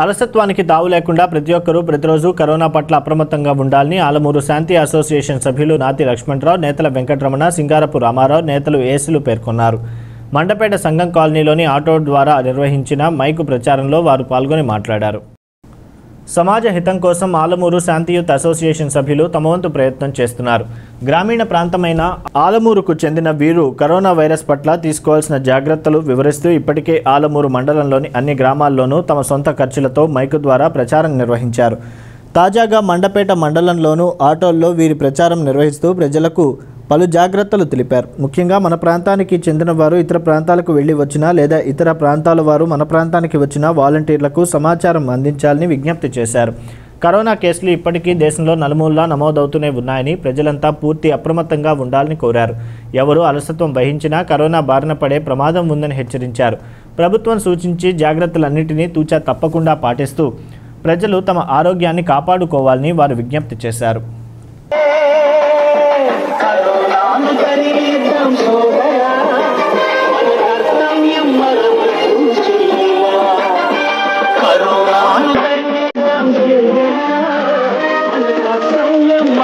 అలసత్వానికి తావు లేకుండా ప్రతి ఒక్కరూ ప్రతిరోజు కరోనా పట్ల అప్రమత్తంగా ఉండాలని ఆలమూరు శాంతి అసోసియేషన్ సభ్యులు నాతి లక్ష్మణరావు నేతల వెంకటరమణ సింగారపు రామారావు నేతలు ఏసులు పేర్కొన్నారు. మండపేట సంఘం కాలనీలోని ఆటో ద్వారా నిర్వహించిన మైకు ప్రచారంలో వారు పాల్గొని మాట్లాడారు. సమాజ హితం కోసం ఆలమూరు శాంతియుత్ అసోసియేషన్ సభ్యులు తమ వంతు ప్రయత్నం చేస్తున్నారు. గ్రామీణ ప్రాంతమైన ఆలమూరుకు చెందిన వీరు కరోనా వైరస్ పట్ల తీసుకోవాల్సిన జాగ్రత్తలు వివరిస్తూ ఇప్పటికే ఆలమూరు మండలంలోని అన్ని గ్రామాల్లోనూ తమ సొంత ఖర్చులతో మైకు ద్వారా ప్రచారం నిర్వహించారు. తాజాగా మండపేట మండలంలోనూ ఆటోల్లో వీరి ప్రచారం నిర్వహిస్తూ ప్రజలకు పలు జాగ్రత్తలు తెలిపారు. ముఖ్యంగా మన ప్రాంతానికి చెందిన వారు ఇతర ప్రాంతాలకు వెళ్ళి వచ్చినా లేదా ఇతర ప్రాంతాల వారు మన ప్రాంతానికి వచ్చిన వాలంటీర్లకు సమాచారం అందించాలని విజ్ఞప్తి చేశారు. కరోనా కేసులు ఇప్పటికీ దేశంలో నలుమూలలా నమోదవుతూనే ఉన్నాయని ప్రజలంతా పూర్తి అప్రమత్తంగా ఉండాలని కోరారు. ఎవరు అలసత్వం వహించినా కరోనా బారిన పడే ప్రమాదం ఉందని హెచ్చరించారు. ప్రభుత్వం సూచించి జాగ్రత్తలన్నింటినీ తూచా తప్పకుండా పాటిస్తూ ప్రజలు తమ ఆరోగ్యాన్ని కాపాడుకోవాలని వారు విజ్ఞప్తి చేశారు.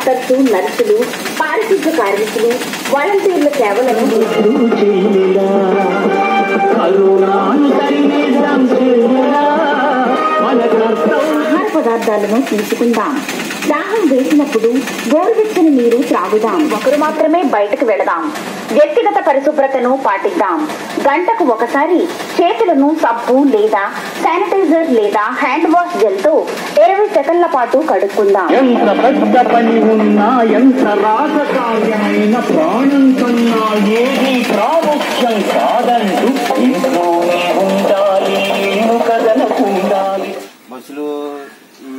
డాక్టర్స్ నర్సులు పారిశుద్ధ కార్మికులు వాలంటీర్ల సేవలను ఆహార పదార్థాలను తీసుకుందాం. దాహం వేసినప్పుడు గోరువెచ్చని నీరు త్రాగుదాం. ఒకరు మాత్రమే బయటకు వెళదాం. వ్యక్తిగత పరిశుభ్రతను పాటిద్దాం. గంటకు ఒకసారి చేతులను సబ్బు లేదా శానిటైజర్ లేదా హ్యాండ్ వాష్ జెల్తో ఇరవై సెకండ్ల పాటు కడుక్కుందాం. ఎంత పెద్ద పని ఉన్నా ఎంత రాజకార్యమైన ప్రాణం కన్నా ఏది ప్రాముఖ్యం కాదంటూ ఇంట్లోనే ఉండాలి ఇల్లు కదలకుండాలి బస్సులు ఈ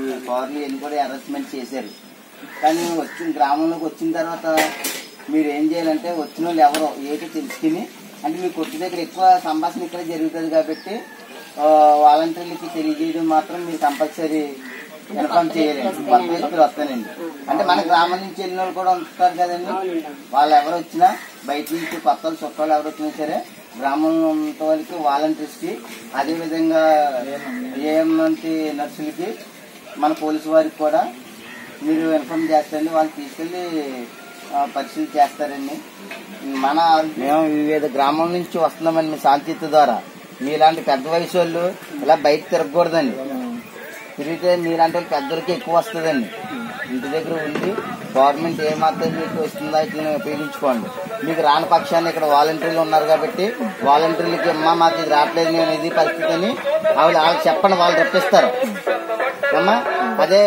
కూడా అరెస్ట్మెంట్ చేశారు. కానీ వచ్చిన గ్రామంలోకి వచ్చిన తర్వాత మీరు ఏం చేయాలంటే వచ్చిన వాళ్ళు ఎవరో ఏదో తెలుసుకుని అంటే మీ కొట్టు దగ్గర ఎక్కువ సంభాషణ ఇక్కడ జరుగుతుంది కాబట్టి వాలంటీర్లకి తెలియజేయడం మాత్రం మీరు కంపల్సరీ ఇన్ఫార్మ్ చేయలేదు కొత్త వ్యక్తులు వస్తానండి. అంటే మన గ్రామం నుంచి వెళ్ళిన వాళ్ళు కూడా ఉంటారు కదండి. వాళ్ళు ఎవరు వచ్చినా బయట నుంచి కొత్త వాళ్ళు చుట్టాలు ఎవరు వచ్చినా సరే గ్రామంలో ఉన్న వాళ్ళకి వాలంటీర్స్కి అదేవిధంగా ఏఎం వంటి నర్సులకి మన పోలీసు వారికి కూడా మీరు ఇన్ఫార్మ్ చేస్తారండి. వాళ్ళు తీసుకెళ్ళి పరిశీలన చేస్తారండి. మన మేము వివిధ గ్రామం నుంచి వస్తున్నామండి మీ శాంతిత్వ ద్వారా. మీలాంటి పెద్ద వయసు వాళ్ళు ఇలా బయట తిరగకూడదండి. తిరిగితే మీలాంటి వాళ్ళు పెద్దలకి ఎక్కువ వస్తుందండి. ఇంటి దగ్గర ఉండి గవర్నమెంట్ ఏమాత్రం మీకు వస్తుందో దీన్ని ఉపయోగించుకోండి. మీకు రాని పక్షాన్ని ఇక్కడ వాలంటీర్లు ఉన్నారు కాబట్టి వాలంటీర్లకి అమ్మ మాకు ఇది రావట్లేదు నేను ఇది పరిస్థితి అని వాళ్ళు వాళ్ళకి చెప్పండి వాళ్ళు రప్పిస్తారు. అమ్మా అదే